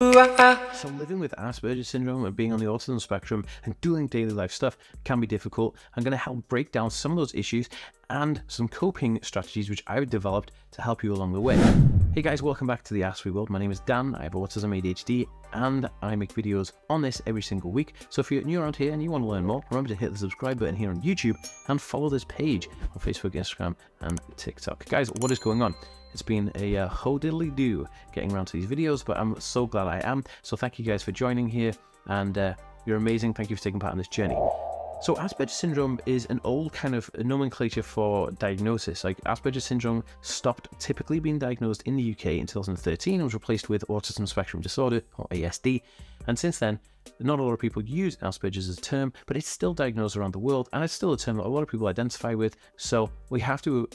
So living with Asperger's syndrome and being on the autism spectrum and doing daily life stuff can be difficult. I'm going to help break down some of those issues and some coping strategies which I've developed to help you along the way. Hey guys, welcome back to the Aspie World. My name is Dan. I have autism ADHD and I make videos on this every single week. So if you're new around here and you want to learn more, remember to hit the subscribe button here on YouTube and follow this page on Facebook, Instagram and TikTok. Guys, what is going on? It's been a uh, ho diddly do getting around to these videos, but I'm so glad I am. So thank you guys for joining here, and uh, you're amazing. Thank you for taking part in this journey. So Asperger's syndrome is an old kind of nomenclature for diagnosis. Like Asperger's syndrome stopped typically being diagnosed in the UK in 2013 and was replaced with autism spectrum disorder or ASD. And since then, not a lot of people use Asperger's as a term, but it's still diagnosed around the world and it's still a term that a lot of people identify with. So we have to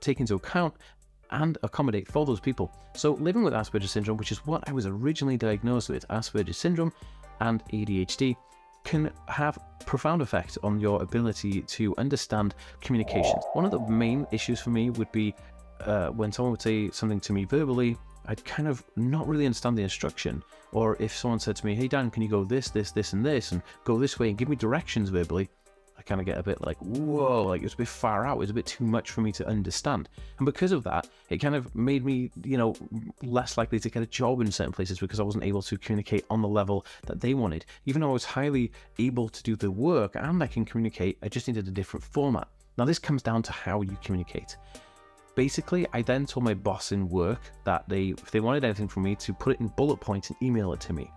take into account and accommodate for those people. So living with Asperger's syndrome, which is what I was originally diagnosed with, Asperger's syndrome and ADHD, can have profound effect on your ability to understand communication. One of the main issues for me would be uh, when someone would say something to me verbally, I'd kind of not really understand the instruction. Or if someone said to me, hey Dan, can you go this, this, this, and this, and go this way and give me directions verbally, kind of get a bit like, whoa, like it was a bit far out. It was a bit too much for me to understand. And because of that, it kind of made me, you know, less likely to get a job in certain places because I wasn't able to communicate on the level that they wanted. Even though I was highly able to do the work and I can communicate, I just needed a different format. Now, this comes down to how you communicate basically i then told my boss in work that they if they wanted anything from me to put it in bullet points and email it to me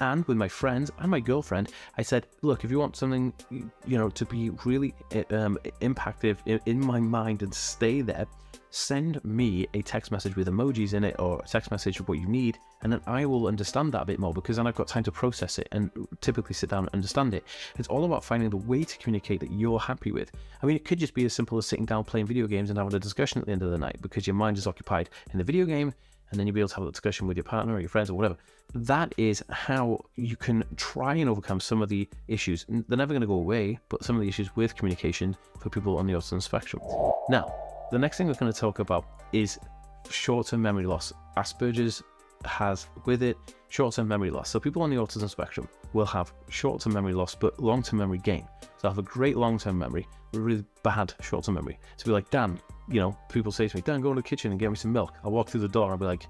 and with my friends and my girlfriend, I said, look, if you want something, you know, to be really um, impactful in, in my mind and stay there, send me a text message with emojis in it or a text message of what you need, and then I will understand that a bit more because then I've got time to process it and typically sit down and understand it. It's all about finding the way to communicate that you're happy with. I mean, it could just be as simple as sitting down playing video games and having a discussion at the end of the night because your mind is occupied in the video game and then you'll be able to have a discussion with your partner or your friends or whatever. That is how you can try and overcome some of the issues. They're never going to go away, but some of the issues with communication for people on the autism spectrum. Now, the next thing we're going to talk about is short-term memory loss. Asperger's has with it short-term memory loss. So people on the autism spectrum will have short-term memory loss, but long-term memory gain. So have a great long-term memory, but really bad short-term memory. To be like, Dan, you know, people say to me, Dan, go in the kitchen and get me some milk. I'll walk through the door and I'll be like,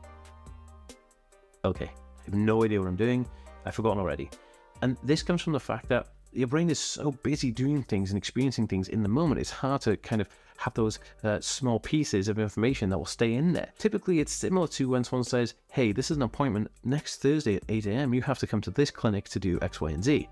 okay, I have no idea what I'm doing. I've forgotten already. And this comes from the fact that your brain is so busy doing things and experiencing things in the moment, it's hard to kind of have those uh, small pieces of information that will stay in there. Typically, it's similar to when someone says, hey, this is an appointment next Thursday at 8 a.m. You have to come to this clinic to do X, Y, and Z.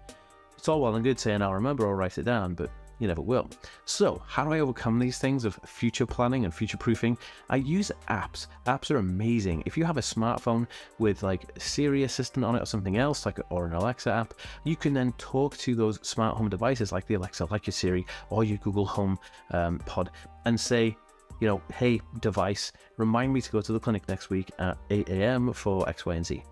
It's all well and good saying, I'll remember, I'll write it down, but you never will. So, how do I overcome these things of future planning and future proofing? I use apps. Apps are amazing. If you have a smartphone with like Siri Assistant on it or something else, like or an Alexa app, you can then talk to those smart home devices like the Alexa, like your Siri or your Google Home um, Pod, and say, you know, hey device, remind me to go to the clinic next week at 8 a.m. for X, Y, and Z.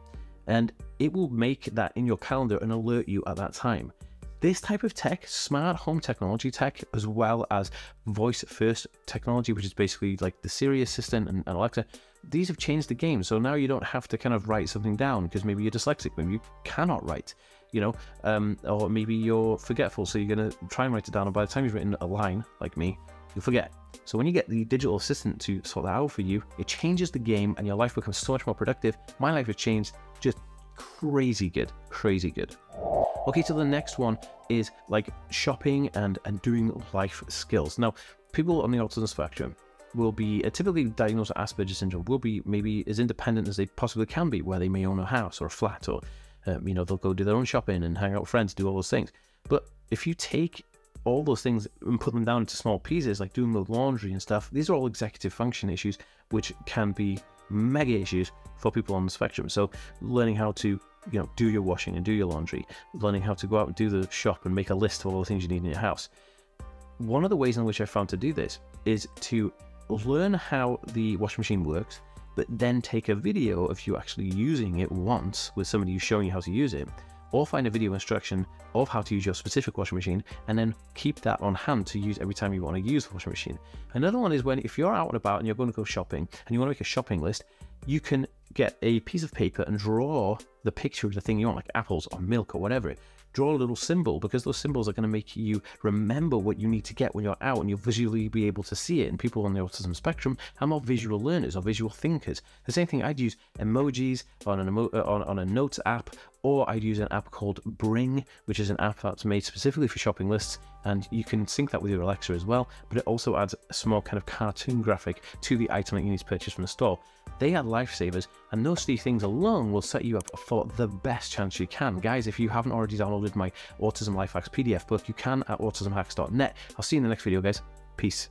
And it will make that in your calendar and alert you at that time. This type of tech, smart home technology tech, as well as voice first technology, which is basically like the Siri Assistant and, Alexa, these have changed the game. So now you don't have to kind of write something down because maybe you're dyslexic, maybe you cannot write, you know, um, or maybe you're forgetful. So you're going to try and write it down. And by the time you've written a line, like me, you'll forget. So when you get the digital assistant to sort that out for you, it changes the game and your life becomes so much more productive. My life has changed just crazy good, crazy good. Okay, so the next one is like shopping and, and doing life skills. Now, people on the autism spectrum will be uh, typically diagnosed with Asperger's syndrome, will be maybe as independent as they possibly can be, where they may own a house or a flat, or um, you know they'll go do their own shopping and hang out with friends, do all those things. But if you take all those things and put them down into small pieces, like doing the laundry and stuff, these are all executive function issues, which can be mega issues for people on the spectrum. So learning how to you know, do your washing and do your laundry, learning how to go out and do the shop and make a list of all the things you need in your house. One of the ways in which I found to do this is to learn how the washing machine works, but then take a video of you actually using it once with somebody who's showing you how to use it, or find a video instruction of how to use your specific washing machine and then keep that on hand to use every time you want to use the washing machine. Another one is when if you're out and about and you're going to go shopping and you want to make a shopping list, you can get a piece of paper and draw the picture of the thing you want, like apples or milk or whatever draw a little symbol because those symbols are going to make you remember what you need to get when you're out and you'll visually be able to see it. And people on the autism spectrum are more visual learners or visual thinkers. The same thing, I'd use emojis on, an emo- uh, on, on a notes app, or I'd use an app called Bring, which is an app that's made specifically for shopping lists. And you can sync that with your Alexa as well, but it also adds a small kind of cartoon graphic to the item that you need to purchase from the store. They are lifesavers, and those three things alone will set you up for the best chance you can. Guys, if you haven't already downloaded my Autism Life Hacks PDF book, you can at autismhacks.net. I'll see you in the next video, guys. Peace.